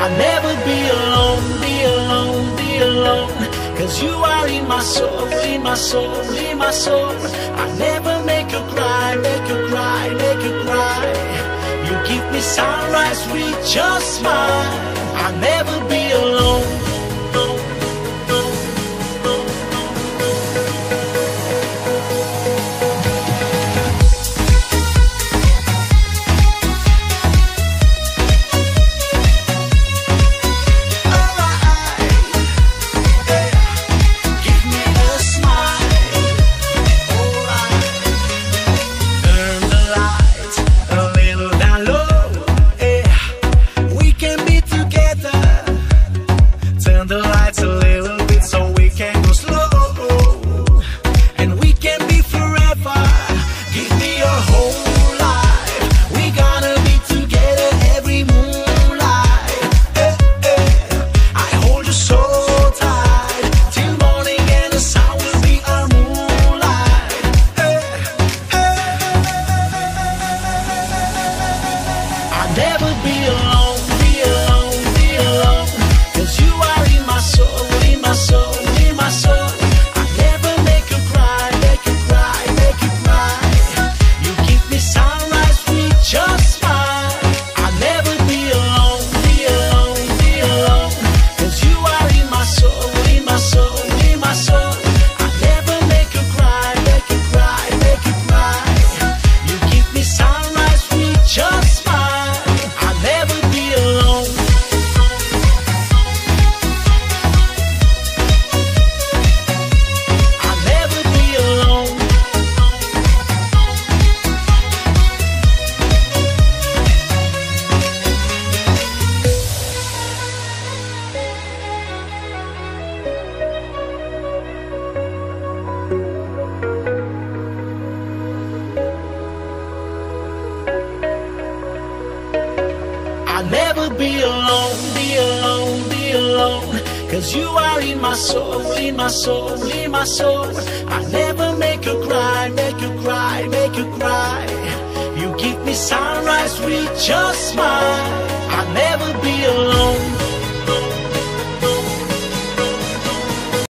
I'll never be alone, be alone, be alone. Cause you are in my soul, in my soul, in my soul. I'll never make you cry, make you cry, make you cry. You give me sunrise with your smile. I'll never be I'll never be alone, be alone, be alone. Cause you are in my soul, in my soul, in my soul. I'll never make you cry, make you cry, make you cry. You give me sunrise with your smile. I'll never